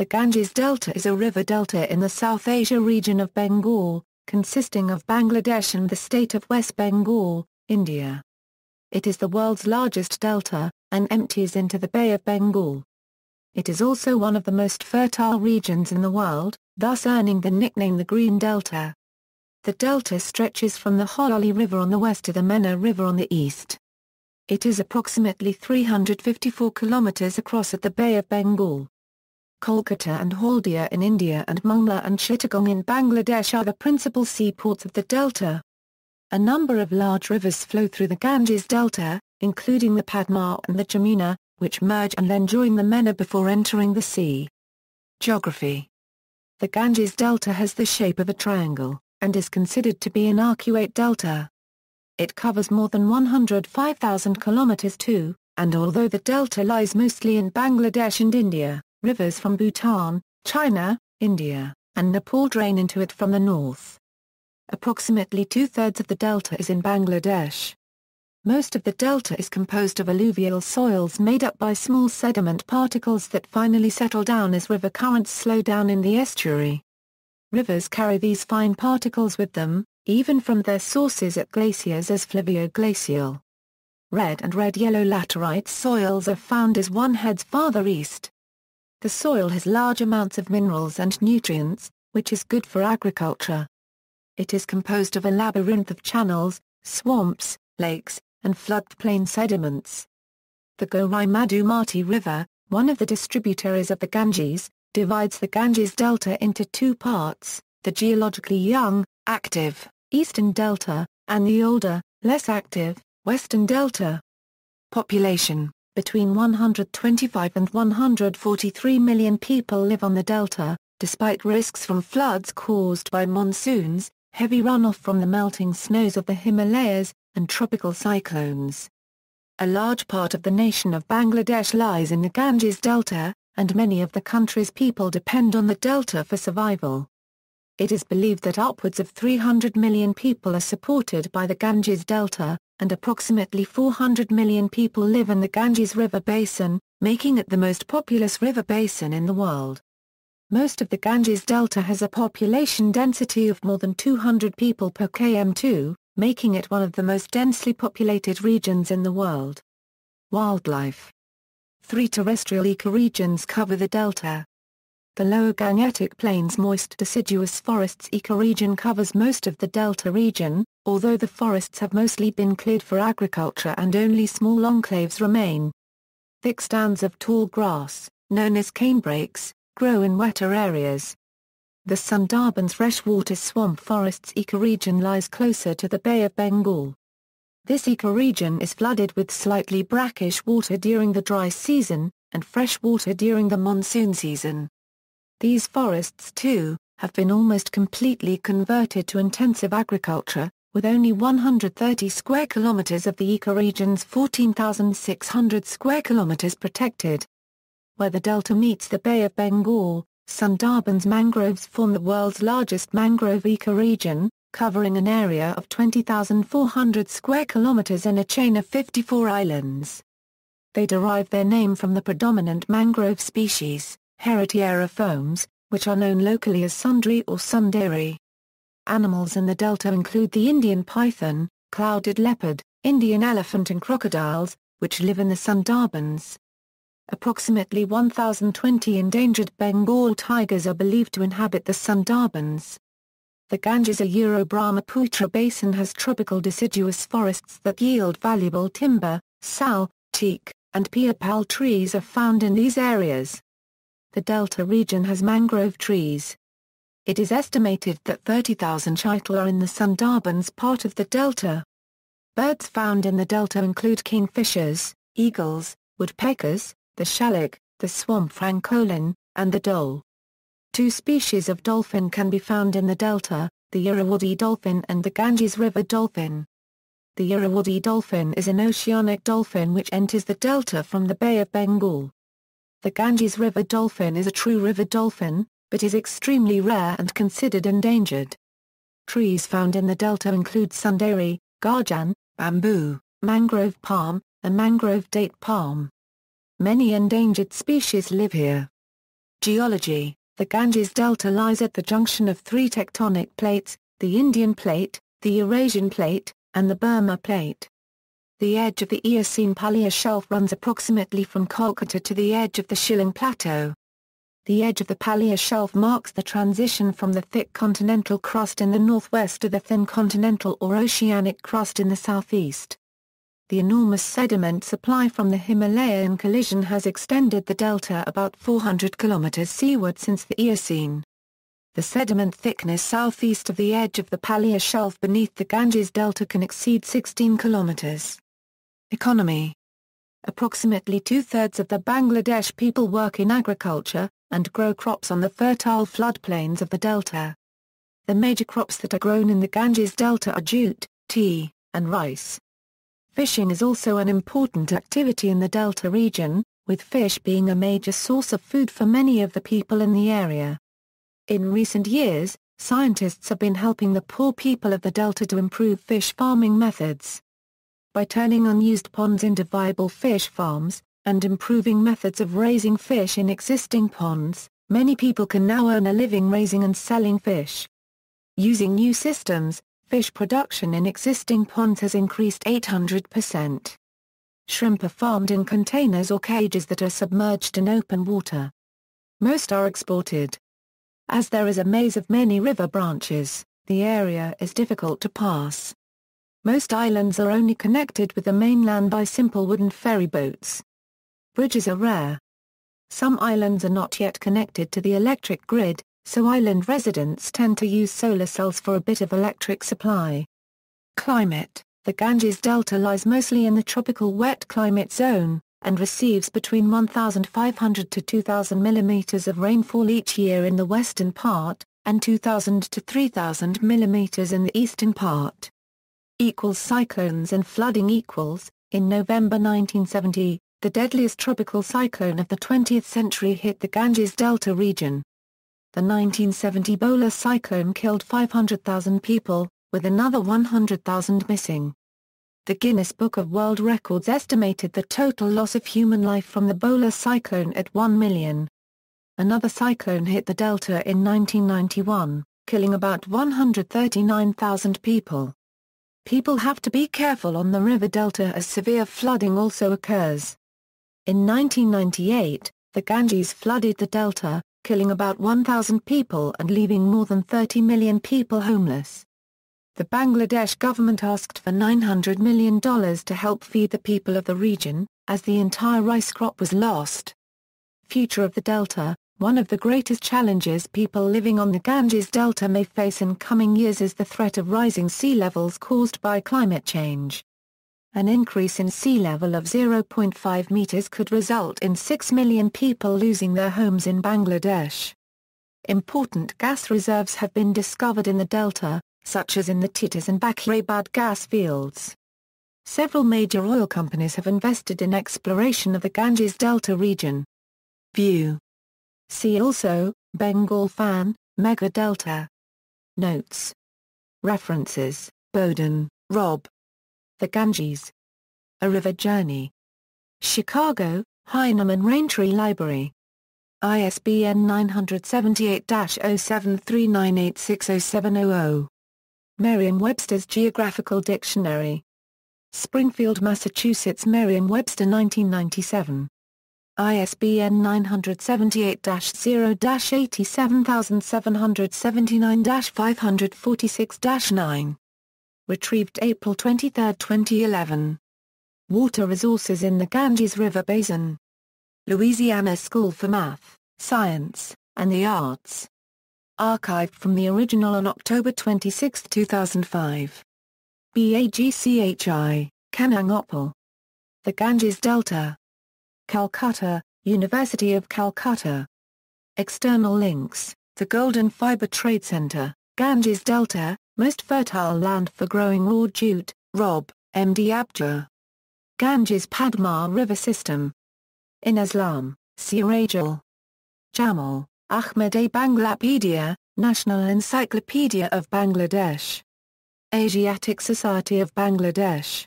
The Ganges Delta is a river delta in the South Asia region of Bengal, consisting of Bangladesh and the state of West Bengal, India. It is the world's largest delta, and empties into the Bay of Bengal. It is also one of the most fertile regions in the world, thus earning the nickname the Green Delta. The delta stretches from the Hooghly River on the west to the Meghna River on the east. It is approximately 354 kilometers across at the Bay of Bengal. Kolkata and Haldia in India and Mongla and Chittagong in Bangladesh are the principal seaports of the delta. A number of large rivers flow through the Ganges Delta, including the Padma and the Jamuna, which merge and then join the Meghna before entering the sea. Geography The Ganges Delta has the shape of a triangle, and is considered to be an arcuate delta. It covers more than 105,000 kilometers too, and although the delta lies mostly in Bangladesh and India, Rivers from Bhutan, China, India, and Nepal drain into it from the north. Approximately two-thirds of the delta is in Bangladesh. Most of the delta is composed of alluvial soils made up by small sediment particles that finally settle down as river currents slow down in the estuary. Rivers carry these fine particles with them, even from their sources at glaciers as fluvio-glacial. Red and red-yellow laterite soils are found as one heads farther east. The soil has large amounts of minerals and nutrients, which is good for agriculture. It is composed of a labyrinth of channels, swamps, lakes, and floodplain sediments. The Gorai Madhumati River, one of the distributaries of the Ganges, divides the Ganges Delta into two parts, the geologically young, active, eastern delta, and the older, less active, western delta. Population between 125 and 143 million people live on the delta, despite risks from floods caused by monsoons, heavy runoff from the melting snows of the Himalayas, and tropical cyclones. A large part of the nation of Bangladesh lies in the Ganges Delta, and many of the country's people depend on the delta for survival. It is believed that upwards of 300 million people are supported by the Ganges Delta, and approximately 400 million people live in the Ganges River Basin, making it the most populous river basin in the world. Most of the Ganges Delta has a population density of more than 200 people per km2, making it one of the most densely populated regions in the world. Wildlife Three terrestrial ecoregions cover the delta. The lower Gangetic Plains moist deciduous forests ecoregion covers most of the delta region, although the forests have mostly been cleared for agriculture and only small enclaves remain. Thick stands of tall grass, known as canebrakes, grow in wetter areas. The Sundarbans freshwater swamp forests ecoregion lies closer to the Bay of Bengal. This ecoregion is flooded with slightly brackish water during the dry season, and fresh water during the monsoon season. These forests too, have been almost completely converted to intensive agriculture, with only 130 square kilometers of the ecoregion's 14,600 square kilometers protected. Where the delta meets the Bay of Bengal, Sundarbans mangroves form the world's largest mangrove ecoregion, covering an area of 20,400 square kilometers in a chain of 54 islands. They derive their name from the predominant mangrove species, Heritiera fomes, which are known locally as sundari or sundari. Animals in the delta include the Indian python, clouded leopard, Indian elephant and crocodiles, which live in the Sundarbans. Approximately 1,020 endangered Bengal tigers are believed to inhabit the Sundarbans. The Ganges Euro-Brahmaputra basin has tropical deciduous forests that yield valuable timber, sal, teak, and peepal trees are found in these areas. The delta region has mangrove trees, it is estimated that 30,000 chital are in the Sundarbans part of the delta. Birds found in the delta include kingfishers, eagles, woodpeckers, the shallak, the swamp francolin, and the dhole. Two species of dolphin can be found in the delta, the Irrawaddy dolphin and the Ganges River dolphin. The Irrawaddy dolphin is an oceanic dolphin which enters the delta from the Bay of Bengal. The Ganges River dolphin is a true river dolphin, but is extremely rare and considered endangered. Trees found in the delta include sundari, garjan, bamboo, mangrove palm, and mangrove date palm. Many endangered species live here. Geology The Ganges Delta lies at the junction of three tectonic plates, the Indian Plate, the Eurasian Plate, and the Burma Plate. The edge of the Eocene Palea Shelf runs approximately from Kolkata to the edge of the Shillong Plateau. The edge of the Palea Shelf marks the transition from the thick continental crust in the northwest to the thin continental or oceanic crust in the southeast. The enormous sediment supply from the Himalayan collision has extended the delta about 400 kilometers seaward since the Eocene. The sediment thickness southeast of the edge of the Palea Shelf beneath the Ganges Delta can exceed 16 kilometers. Economy Approximately two-thirds of the Bangladesh people work in agriculture, and grow crops on the fertile floodplains of the delta. The major crops that are grown in the Ganges Delta are jute, tea, and rice. Fishing is also an important activity in the Delta region, with fish being a major source of food for many of the people in the area. In recent years, scientists have been helping the poor people of the Delta to improve fish farming methods. By turning unused ponds into viable fish farms, and improving methods of raising fish in existing ponds, many people can now earn a living raising and selling fish. Using new systems, Fish production in existing ponds has increased 800%. Shrimp are farmed in containers or cages that are submerged in open water. Most are exported. As there is a maze of many river branches, the area is difficult to pass. Most islands are only connected with the mainland by simple wooden ferry boats. Bridges are rare. Some islands are not yet connected to the electric grid, so island residents tend to use solar cells for a bit of electric supply. Climate The Ganges Delta lies mostly in the tropical wet climate zone, and receives between 1,500 to 2,000 millimeters of rainfall each year in the western part, and 2,000 to 3,000 millimeters in the eastern part. Equals cyclones and flooding equals, in November 1970, the deadliest tropical cyclone of the 20th century hit the Ganges Delta region. The 1970 Bhola cyclone killed 500,000 people, with another 100,000 missing. The Guinness Book of World Records estimated the total loss of human life from the Bhola cyclone at 1 million. Another cyclone hit the delta in 1991, killing about 139,000 people. People have to be careful on the river delta as severe flooding also occurs. In 1998, the Ganges flooded the delta, killing about 1,000 people and leaving more than 30 million people homeless. The Bangladesh government asked for $900 million to help feed the people of the region, as the entire rice crop was lost. Future of the Delta One of the greatest challenges people living on the Ganges Delta may face in coming years is the threat of rising sea levels caused by climate change. An increase in sea level of 0.5 meters could result in 6 million people losing their homes in Bangladesh. Important gas reserves have been discovered in the delta, such as in the Titas and Bakirabad gas fields. Several major oil companies have invested in exploration of the Ganges Delta region. View. See also, Bengal fan, Mega Delta. Notes. References, Bowden, Rob. The Ganges. A River Journey. Chicago, Heinemann Raintree Library. ISBN 978-0739860700. Merriam-Webster's Geographical Dictionary. Springfield, Massachusetts Merriam-Webster 1997. ISBN 978-0-87779-546-9 retrieved April 23, 2011. Water resources in the Ganges River Basin. Louisiana School for Math, Science, and the Arts. Archived from the original on October 26, 2005. BAGCHI, Kanhangopal. The Ganges Delta. Calcutta, University of Calcutta. External links, The Golden Fiber Trade Center, Ganges Delta, most fertile land for growing raw jute, Rob, M.D. Abdur. Ganges Padma River System. In Islam, Sirajul. Jamal, Ahmed A. Banglapedia, National Encyclopedia of Bangladesh. Asiatic Society of Bangladesh.